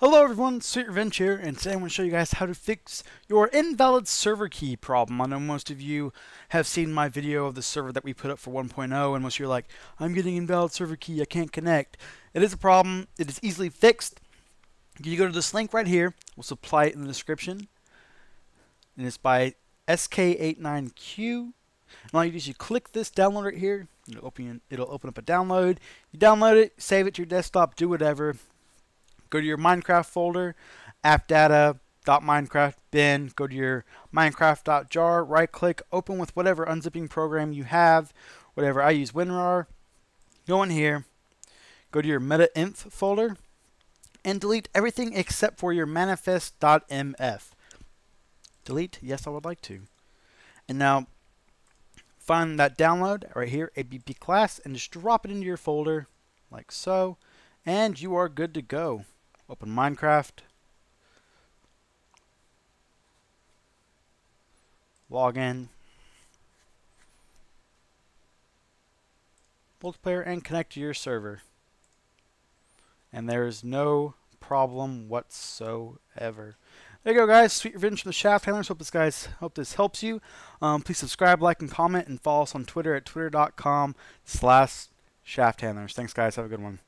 Hello everyone, Sweet Revenge here, and today I'm going to show you guys how to fix your invalid server key problem. I know most of you have seen my video of the server that we put up for 1.0, and most of you are like, I'm getting invalid server key, I can't connect. It is a problem, it is easily fixed. You go to this link right here, we'll supply it in the description, and it's by SK89Q. And all you do is you click this download right here, it'll open, it'll open up a download, you download it, save it to your desktop, do whatever, go to your Minecraft folder, appdata.minecraft bin, go to your minecraft.jar, right click, open with whatever unzipping program you have, whatever I use WinRAR. Go in here, go to your metainf folder, and delete everything except for your manifest.mf. Delete, yes I would like to. And now find that download right here, ABP class, and just drop it into your folder like so, and you are good to go. Open Minecraft. Log in. Multiplayer and connect to your server. And there's no problem whatsoever. There you go, guys. Sweet revenge from the Shaft Handlers. Hope this guys hope this helps you. Um, please subscribe, like, and comment, and follow us on Twitter at twitter.com slash shaft handlers. Thanks, guys. Have a good one.